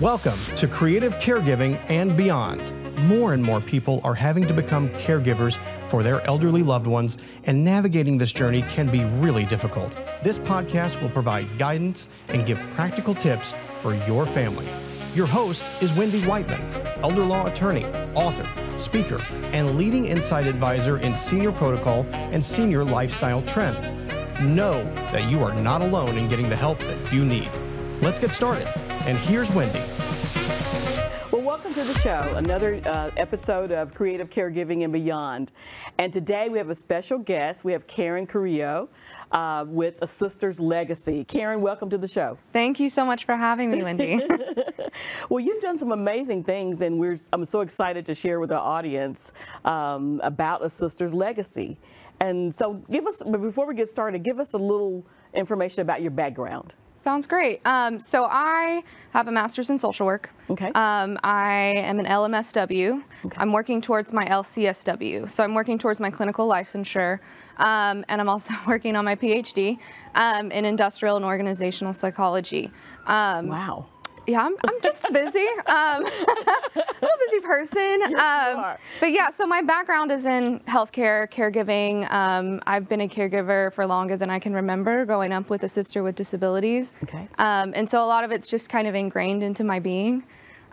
Welcome to Creative Caregiving and Beyond. More and more people are having to become caregivers for their elderly loved ones, and navigating this journey can be really difficult. This podcast will provide guidance and give practical tips for your family. Your host is Wendy Whiteman, elder law attorney, author, speaker, and leading insight advisor in senior protocol and senior lifestyle trends. Know that you are not alone in getting the help that you need. Let's get started. And here's Wendy. Well, welcome to the show, another uh, episode of Creative Caregiving and Beyond. And today we have a special guest. We have Karren Carrillo uh, with A Sister's Legacy. Karren, welcome to the show. Thank you so much for having me, Wendy. well, you've done some amazing things, and we're, I'm so excited to share with our audience um, about A Sister's Legacy. And so, give us, before we get started, give us a little information about your background. Sounds great. Um, so I have a master's in social work. Okay. Um, I am an LMSW. Okay. I'm working towards my LCSW. So I'm working towards my clinical licensure. Um, and I'm also working on my PhD um, in industrial and organizational psychology. Um, wow yeah, I'm, I'm just busy. Um, I'm a busy person. Um, but yeah, so my background is in healthcare, caregiving. Um, I've been a caregiver for longer than I can remember, growing up with a sister with disabilities. Okay. Um, and so a lot of it's just kind of ingrained into my being.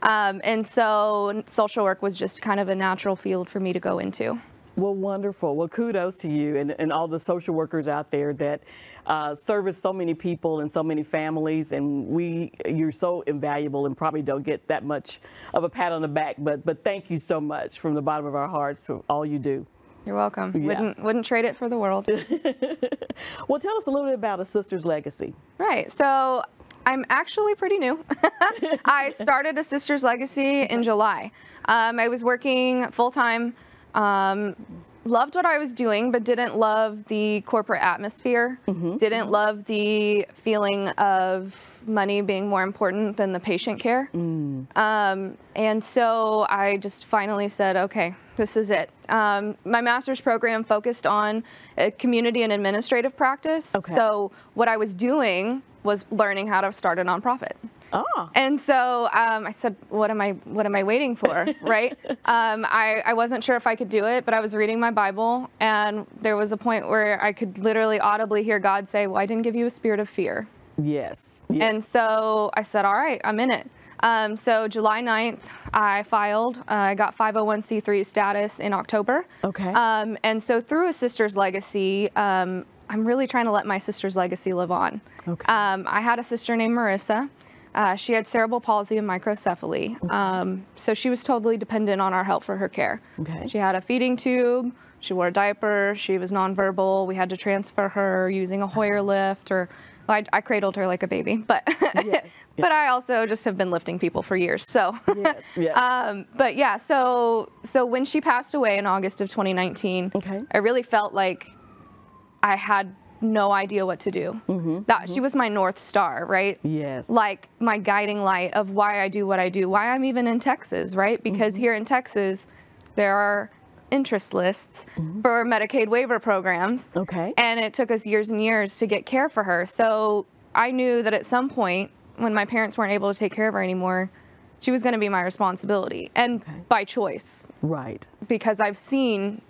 Um, and so social work was just kind of a natural field for me to go into. Well, wonderful. Well, kudos to you and, and all the social workers out there that uh, service so many people and so many families. And we, you're so invaluable and probably don't get that much of a pat on the back. But, but thank you so much from the bottom of our hearts for all you do. You're welcome. Yeah. Wouldn't wouldn't trade it for the world. well, tell us a little bit about a sister's legacy. Right. So I'm actually pretty new. I started a sister's legacy in July. Um, I was working full time um, loved what I was doing, but didn't love the corporate atmosphere. Mm-hmm. Didn't love the feeling of money being more important than the patient care. Mm. Um, and so I just finally said, okay, this is it. Um, my master's program focused on community and administrative practice. Okay. So what I was doing was learning how to start a nonprofit. Oh. And so um, I said, "What am I? What am I waiting for?" right? Um, I I wasn't sure if I could do it, but I was reading my Bible, and there was a point where I could literally audibly hear God say, "Well, I didn't give you a spirit of fear." Yes. yes. And so I said, "All right, I'm in it." Um, so July 9th, I filed. Uh, I got 501c3 status in October. Okay. Um, and so through a sister's legacy, um, I'm really trying to let my sister's legacy live on. Okay. Um, I had a sister named Marissa. Uh, she had cerebral palsy and microcephaly, um, so she was totally dependent on our help for her care. Okay. She had a feeding tube, she wore a diaper, she was nonverbal. We had to transfer her using a Hoyer lift, or well, I, I, cradled her like a baby, but yes. but I also just have been lifting people for years. So yes, yeah. um, but yeah, so so when she passed away in August of 2019, okay. I really felt like I had no idea what to do. Mm-hmm, that mm-hmm. she was my north star, right? Yes. Like my guiding light of why I do what I do, why I'm even in Texas, right? Because mm-hmm. here in Texas, there are interest lists mm-hmm. for Medicaid waiver programs. Okay. And it took us years and years to get care for her. So I knew that at some point, when my parents weren't able to take care of her anymore, she was going to be my responsibility and okay. by choice. Right. Because I've seen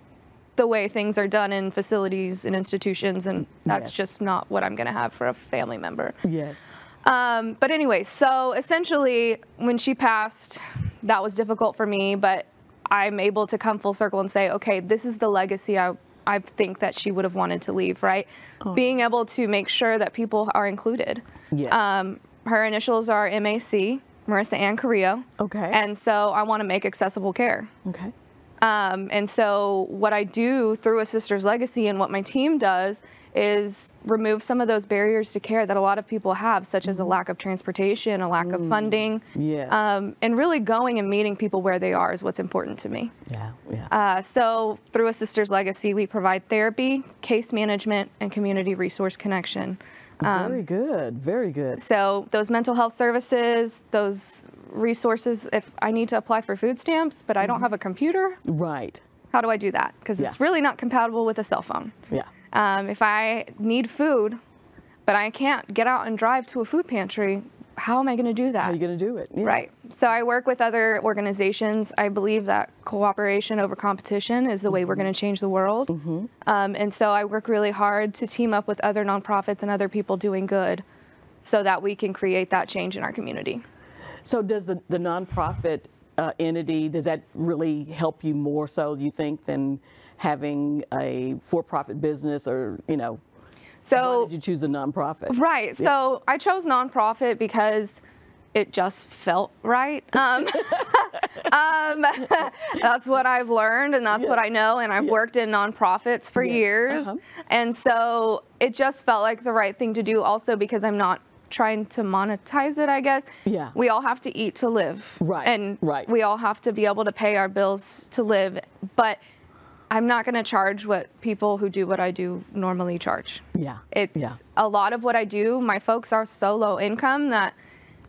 the way things are done in facilities and institutions, and that's yes. just not what I'm going to have for a family member. Yes. Um, but anyway, so essentially, when she passed, that was difficult for me, but I'm able to come full circle and say, okay, this is the legacy I, I think that she would have wanted to leave, right? Oh. Being able to make sure that people are included. Yeah. Um, her initials are MAC, Marissa Ann Carrillo. Okay. And so I want to make accessible care. Okay. Um, and so, what I do through a sister's legacy and what my team does is remove some of those barriers to care that a lot of people have, such mm-hmm. as a mm-hmm. lack of transportation, a lack mm. of funding. Yes. Um, and really going and meeting people where they are is what's important to me. Yeah, yeah. Uh, so, through a sister's legacy, we provide therapy, case management, and community resource connection. Um, very good, very good. So, those mental health services, those resources if I need to apply for food stamps, but I don't mm-hmm. have a computer. Right. How do I do that? Because yeah. it's really not compatible with a cell phone. Yeah. Um, if I need food, but I can't get out and drive to a food pantry, how am I going to do that? How are you going to do it? Yeah. Right. So I work with other organizations. I believe that cooperation over competition is the way we're Mm-hmm. going to change the world. Um, and so I work really hard to team up with other nonprofits and other people doing good so that we can create that change in our community. So does the, the nonprofit uh, entity, does that really help you more so, you think, than having a for-profit business or, you know, why So did you choose a nonprofit? Right. So I chose nonprofit because it just felt right. Um, um, that's what I've learned, and that's what I know. And I've worked in nonprofits for Yeah. years, Uh-huh. and so it just felt like the right thing to do. Also, because I'm not trying to monetize it. I guess. Yeah. We all have to eat to live. Right, And right. we all have to be able to pay our bills to live, but. I'm not going to charge what people who do what I do normally charge. Yeah. It's yeah. a lot of what I do. My folks are so low income that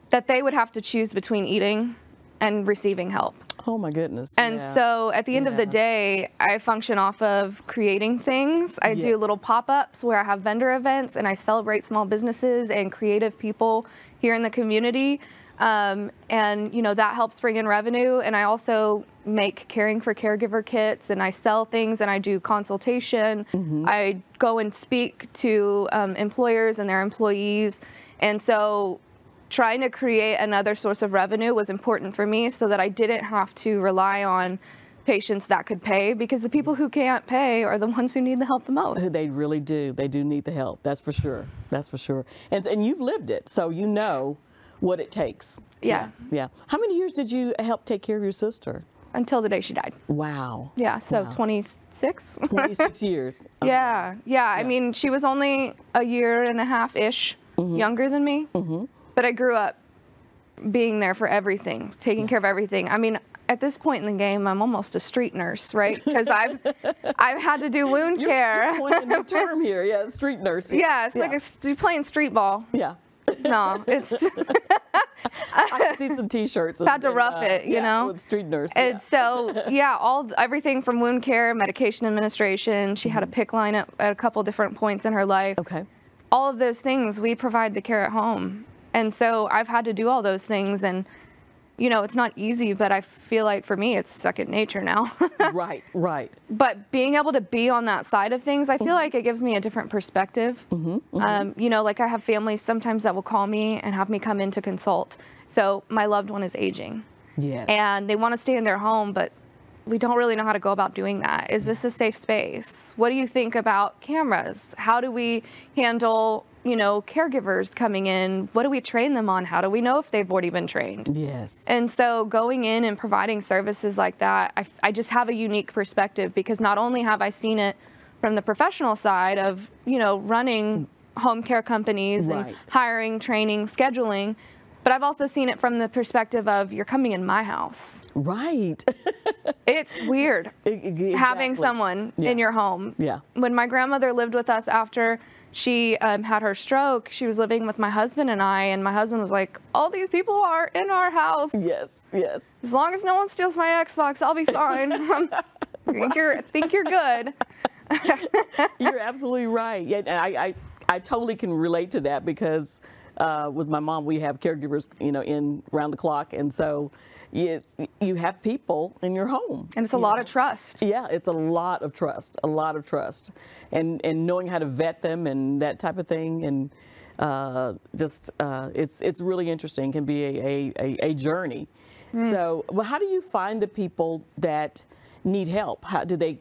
that they would have to choose between eating and receiving help. Oh my goodness. And yeah. so at the end of the day, I function off of creating things. I Yeah. do little pop-ups where I have vendor events and I celebrate small businesses and creative people here in the community. Um, and you know that helps bring in revenue. And I also make caring for caregiver kits and I sell things and I do consultation. Mm-hmm. I go and speak to um, employers and their employees. And so trying to create another source of revenue was important for me so that I didn't have to rely on patients that could pay because the people who can't pay are the ones who need the help the most. They really do. They do need the help. That's for sure. That's for sure. And and you've lived it, so you know what it takes. Yeah. Yeah. How many years did you help take care of your sister? Until the day she died. Wow. Yeah, so Wow. 26. 26 years. yeah, yeah. I mean, she was only a year and a half ish Mm-hmm. younger than me, but I grew up being there for everything, taking care of everything. I mean, at this point in the game, I'm almost a street nurse, right? Because I've I've had to do wound You're, care. you're a new term here. Yeah, street nurse. Yeah, it's like a, you're playing street ball. yeah. No, it's I see some T-shirts. Had to rough uh, it, you yeah, know? with street nurse. yeah. it's so yeah, all everything from wound care, medication administration. She had a PICC line at, at a couple different points in her life. Okay. All of those things we provide the care at home, and so I've had to do all those things, and you know it's not easy, but I feel like for me it's second nature now. right. Right. but being able to be on that side of things, I feel mm-hmm. like it gives me a different perspective. Mm-hmm, mm-hmm. Um, you know, like I have families sometimes that will call me and have me come in to consult. So my loved one is aging Yes. and they want to stay in their home, but we don't really know how to go about doing that. Is this a safe space? What do you think about cameras? How do we handle, you know, caregivers coming in? What do we train them on? How do we know if they've already been trained? yes. And so going in and providing services like that, I, I just have a unique perspective because not only have I seen it from the professional side of, you know, running home care companies Right. and hiring, training, scheduling, but I've also seen it from the perspective of you're coming in my house. Right. It's weird Exactly. having someone Yeah. in your home. Yeah. When my grandmother lived with us after she um, had her stroke, she was living with my husband and I, and my husband was like, "All these people are in our house. Yes. Yes. As long as no one steals my Xbox, I'll be fine. I think you're, I think you're good." You're absolutely right. Yeah, and I, I, I totally can relate to that because uh, with my mom, we have caregivers, you know, in round the clock, and so it's you have people in your home. And it's a lot of trust. Yeah, it's a lot of trust, a lot of trust, and and knowing how to vet them and that type of thing, and uh, just uh, it's it's really interesting. Can be a a, a, journey. So, well, how do you find the people that need help? How do they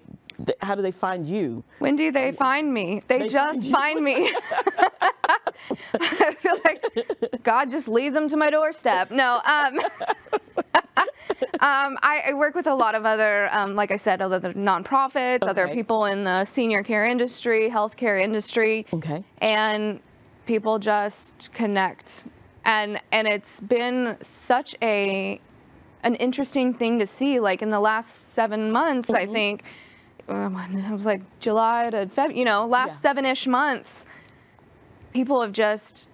how do they find you? When do they find me? They, They just find find me. I feel like God just leads them to my doorstep. No, um, um, I, I work with a lot of other, um, like I said, other nonprofits, other people in the senior care industry, healthcare industry. Okay. and people just connect and and it's been such a an interesting thing to see like in the last seven months i think um, it was like july to Feb, you know last Yeah. seven-ish months people have just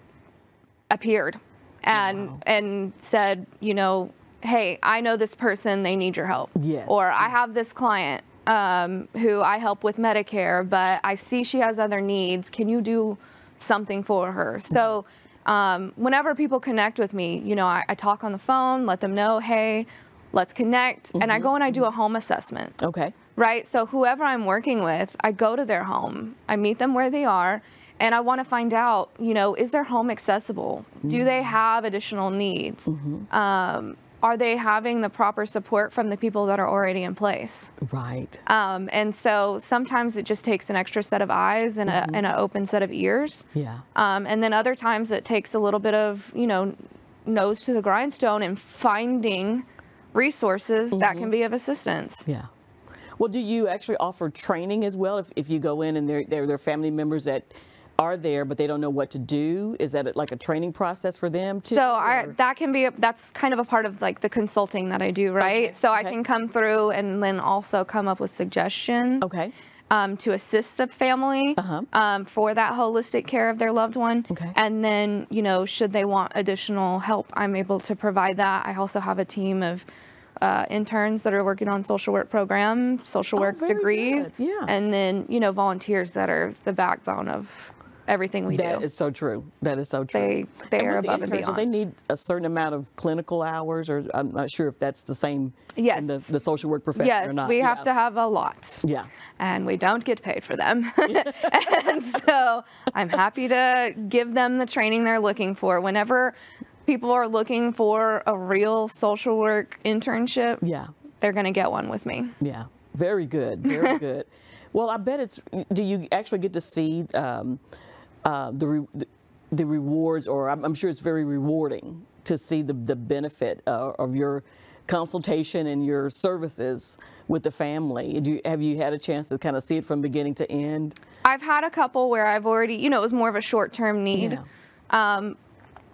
appeared and Wow. and said you know hey i know this person they need your help Yes, or i have this client um, who i help with medicare but i see she has other needs can you do something for her so um, whenever people connect with me, you know, I, I, talk on the phone, let them know, hey, let's connect. Mm-hmm. And I go and I do a home assessment. Okay. Right? So whoever I'm working with, I go to their home, I meet them where they are, and I want to find out, you know, is their home accessible? Mm-hmm. Do they mm. have additional needs? Mm-hmm. Um, are they having the proper support from the people that are already in place? Right. Um, and so sometimes it just takes an extra set of eyes and, mm-hmm. a, and an open set of ears. Yeah. Um, and then other times it takes a little bit of, you know, nose to the grindstone and finding resources mm-hmm. that can be of assistance. Yeah. Well, do you actually offer training as well if, if you go in and they're, they're, they're family members that are there but they don't know what to do is that like a training process for them too so I, that can be a, that's kind of a part of like the consulting that i do right okay. so okay. i can come through and then also come up with suggestions okay um, to assist the family uh-huh. um, for that holistic care of their loved one. Okay. And then, you know, should they want additional help, I'm able to provide that. I also have a team of uh, interns that are working on social work program, social oh, work degrees, yeah. and then you know volunteers that are the backbone of everything we that do. That is so true. That is so true. They they are above the and beyond. So they need a certain amount of clinical hours, or I'm not sure if that's the same yes. in the, the social work profession yes, or not. we have to have a lot. Yeah. And we don't get paid for them. and so I'm happy to give them the training they're looking for. Whenever people are looking for a real social work internship, yeah, they're going to get one with me. Yeah. Very good. Very good. Well, I bet it's. Do you actually get to see um, uh, the, re, the rewards, or I'm, I'm, sure it's very rewarding to see the the benefit uh, of your consultation and your services with the family. You, have you had a chance to kind of see it from beginning to end? I've had a couple where I've already, you know, it was more of a short term need, yeah. um,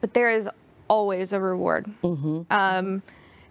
but there is always a reward. Mm-hmm. Um,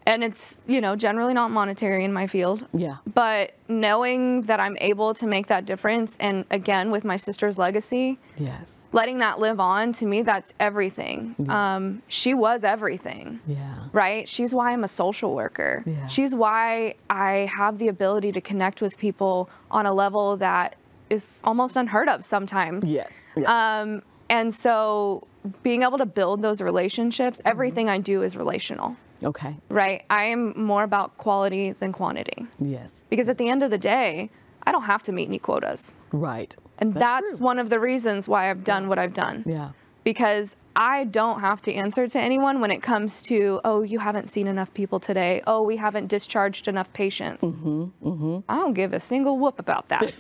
and it's you know generally not monetary in my field. Yeah. But knowing that i'm able to make that difference and again with my sister's legacy yes. letting that live on to me that's everything. Yes. um, she was everything. Yeah. Right? She's why i'm a social worker. Yeah. she's why i have the ability to connect with people on a level that is almost unheard of sometimes. Yes. Yeah. um, and so being able to build those relationships mm-hmm. everything i do is relational Okay. Right. I am more about quality than quantity. Yes. Because at the end of the day, I don't have to meet any quotas. Right. And that's, that's one of the reasons why I've done yeah. what I've done. Yeah. Because I don't have to answer to anyone when it comes to, oh, you haven't seen enough people today. Oh, we haven't discharged enough patients. Mm-hmm, mm-hmm. I don't give a single whoop about that.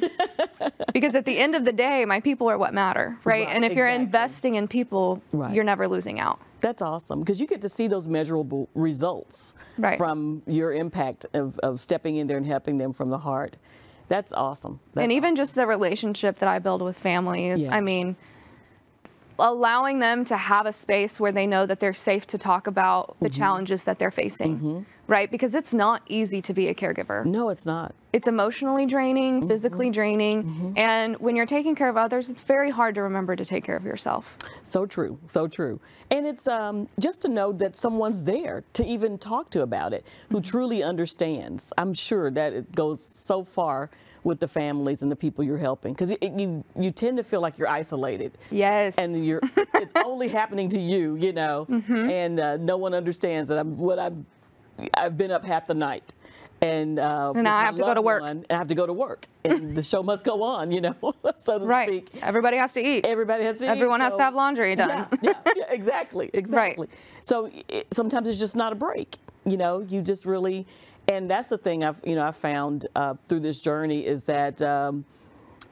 because at the end of the day, my people are what matter, right? right and if exactly. you're investing in people, right. you're never losing out. That's awesome because you get to see those measurable results right. from your impact of, of stepping in there and helping them from the heart. That's awesome. That's and even awesome. just the relationship that I build with families. Yeah. I mean, allowing them to have a space where they know that they're safe to talk about the mm-hmm. challenges that they're facing, mm-hmm. right? Because it's not easy to be a caregiver. No, it's not. It's emotionally draining, mm-hmm. physically draining, mm-hmm. and when you're taking care of others, it's very hard to remember to take care of yourself. So true, so true. And it's um, just to know that someone's there to even talk to about it, who mm-hmm. truly understands. I'm sure that it goes so far with the families and the people you're helping because you you tend to feel like you're isolated. Yes. And you're it's only happening to you, you know, mm-hmm. and uh, no one understands that I'm what I've I've been up half the night. And, uh, and I have to go to work. One, I have to go to work, and the show must go on, you know, so to right. speak. Everybody has to eat. Everybody has to Everyone eat, has so. to have laundry done. Yeah, yeah, yeah exactly, exactly. Right. So it, sometimes it's just not a break. You know, you just really and that's the thing I've you know I found uh, through this journey is that um,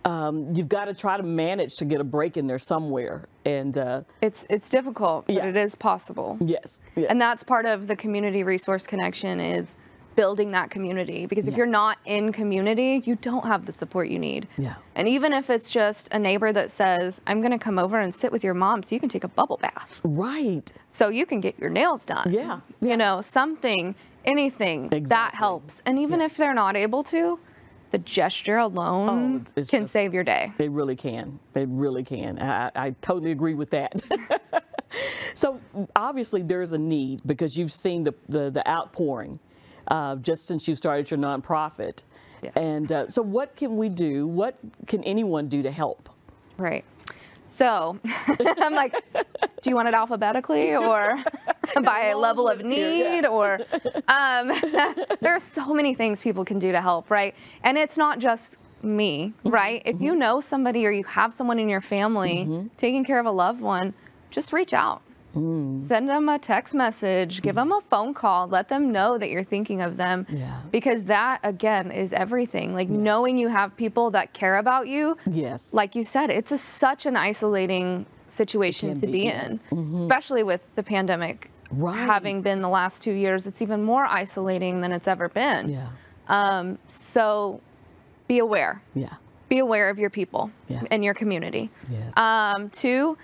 um, you've got to try to manage to get a break in there somewhere, and uh, it's it's difficult, but yeah. it is possible. Yes, and that's part of the community resource connection is building that community because if yeah. you're not in community you don't have the support you need yeah and even if it's just a neighbor that says i'm going to come over and sit with your mom so you can take a bubble bath right so you can get your nails done yeah, yeah. you know something anything exactly. that helps. And even yeah. if they're not able to, the gesture alone oh, can just, save your day. They really can. They really can. I, I totally agree with that. so obviously there's a need because you've seen the, the, the outpouring uh, just since you started your nonprofit. Yeah. And uh, so what can we do? What can anyone do to help? Right. So I'm like, do you want it alphabetically or by level of need? Or um, there are so many things people can do to help, right? And it's not just me, Mm-hmm. right? If you know somebody or you have someone in your family Mm-hmm. taking care of a loved one, just reach out. Mm. Send them a text message, give them a phone call, let them know that you're thinking of them. Yeah. Because that, again, is everything. Like knowing you have people that care about you. Yes. Like you said, it's a, such an isolating situation to be, be, yes. Mm-hmm. in, especially with the pandemic Right. having been the last two years. It's even more isolating than it's ever been. yeah. Um, so be aware. Yeah. Be aware of your people Yeah. and your community. Yes. Um, two,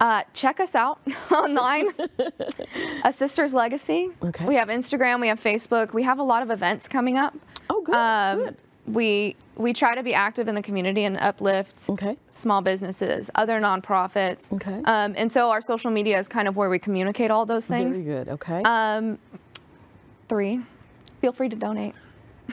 uh, check us out online. a Sister's Legacy. Okay. We have Instagram. We have Facebook. We have a lot of events coming up. Oh, good. Um, good. We we try to be active in the community and uplift Okay. small businesses, other nonprofits. Okay. Um, and so our social media is kind of where we communicate all those things. Very good. Okay. Um, three, feel free to donate.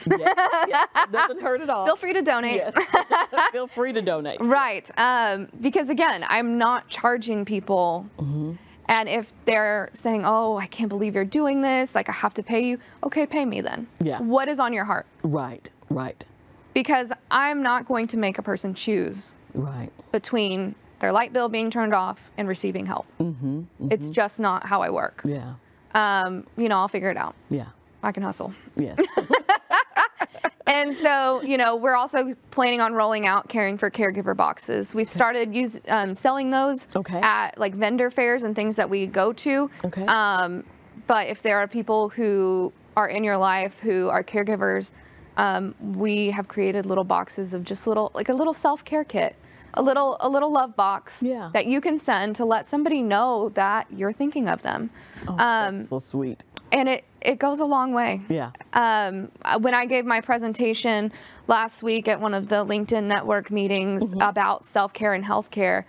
yes, yes, it doesn't hurt at all. Feel free to donate. Yes. Feel free to donate. Right. Um, because again, I'm not charging people. Mm-hmm. And if they're saying, oh, I can't believe you're doing this, like I have to pay you, okay, pay me then. Yeah. What is on your heart? Right. Right. Because I'm not going to make a person choose Right. between their light bill being turned off and receiving help. Mm-hmm, It's just not how I work. Yeah. Um, you know, I'll figure it out. Yeah. I can hustle. Yes. And so, you know, we're also planning on rolling out caring for caregiver boxes. We've started use, um, selling those Okay. at like vendor fairs and things that we go to. Okay. Um, but if there are people who are in your life who are caregivers, um, we have created little boxes of just little, like a little self-care kit, a little, a little love box Yeah. that you can send to let somebody know that you're thinking of them. Oh, Um, that's so sweet. And it, it goes a long way Yeah. um, uh, when I gave my presentation last week at one of the LinkedIn network meetings about self care and healthcare,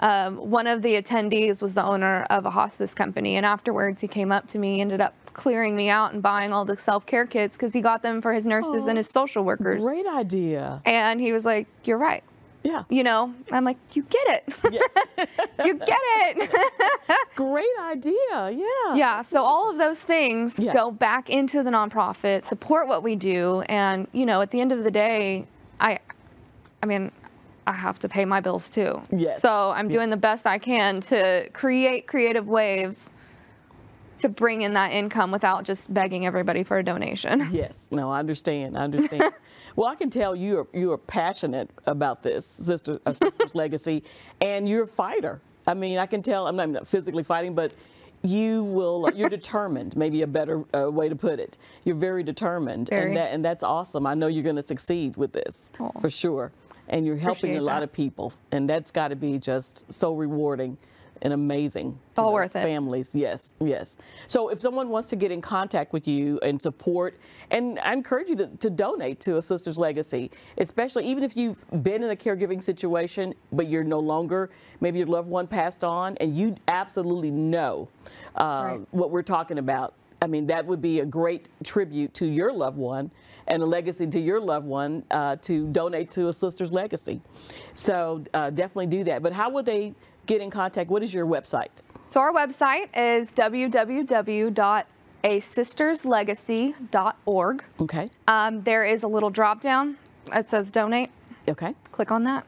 um, one of the attendees was the owner of a hospice company. And afterwards, he came up to me, ended up clearing me out and buying all the self care kits because he got them for his nurses and his social workers. Great idea. And he was like, You're right. Yeah. You know, I'm like, You get it. Yes. you get it. Great idea. Yeah. Yeah, so all of those things Yeah. go back into the nonprofit, support what we do, and you know, at the end of the day, I I mean, I have to pay my bills too. Yes. So I'm doing the best I can to create creative waves to bring in that income without just begging everybody for a donation. Yes. No, I understand. I understand. Well, I can tell you are you are passionate about this sister a sister's legacy, and you're a fighter. I mean, I can tell. I'm not, I'm not physically fighting, but you will. You're determined. Maybe a better uh, way to put it. You're very determined, Very. and that and that's awesome. I know you're going to succeed with this Oh. for sure. And you're helping a Appreciate lot that. of people, and that's got to be just so rewarding and amazing. It's all worth it. families. Yes, yes. So if someone wants to get in contact with you and support, and I encourage you to, to donate to a Sister's Legacy, especially even if you've been in a caregiving situation, but you're no longer, maybe your loved one passed on, and you absolutely know uh, Right. what we're talking about. I mean, that would be a great tribute to your loved one and a legacy to your loved one uh, to donate to a sister's legacy. So uh, definitely do that. But how would they get in contact? What is your website? So our website is www.asisterslegacy.org. Okay. Um, there is a little drop down. It says donate. Okay. Click on that.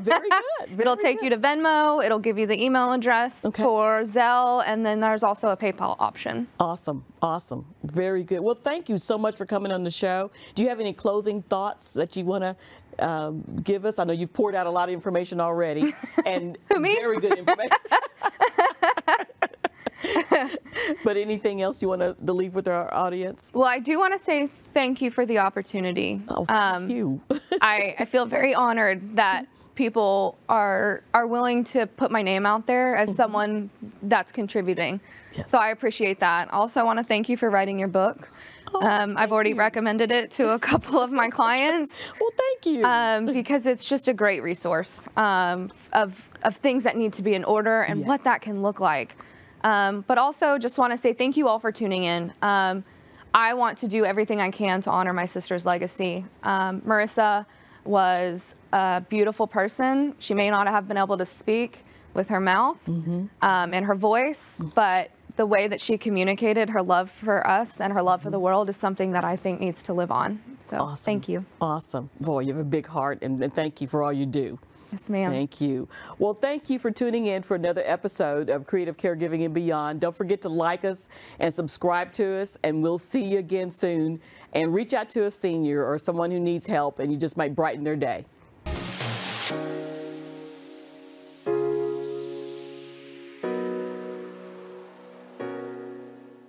Very good. It'll very take you to Venmo. It'll give you the email address Okay. for Zelle, and then there's also a PayPal option. Awesome. Awesome. Very good. Well, thank you so much for coming on the show. Do you have any closing thoughts that you want to um, give us? I know you've poured out a lot of information already, and me? very good information. but anything else you want to leave with our audience? Well, I do want to say thank you for the opportunity. Oh, thank Um, you. I, I feel very honored that people are are willing to put my name out there as someone that's contributing. Mm-hmm. Yes. So I appreciate that. Also, I want to thank you for writing your book. Oh, um, I've already recommended it to a couple of my clients. well, thank you. um, because it's just a great resource um, of, of things that need to be in order and Yes. what that can look like. Um, but also, just want to say thank you all for tuning in. Um, I want to do everything I can to honor my sister's legacy. Um, Marissa was a beautiful person. She may not have been able to speak, with her mouth um, and her voice, but the way that she communicated her love for us and her love for the world is something that I think needs to live on. So Awesome. thank you. Awesome. Boy, you have a big heart, and, and thank you for all you do. Yes, ma'am. Thank you. Well, thank you for tuning in for another episode of Creative Caregiving and Beyond. Don't forget to like us and subscribe to us, and we'll see you again soon. And reach out to a senior or someone who needs help, and you just might brighten their day.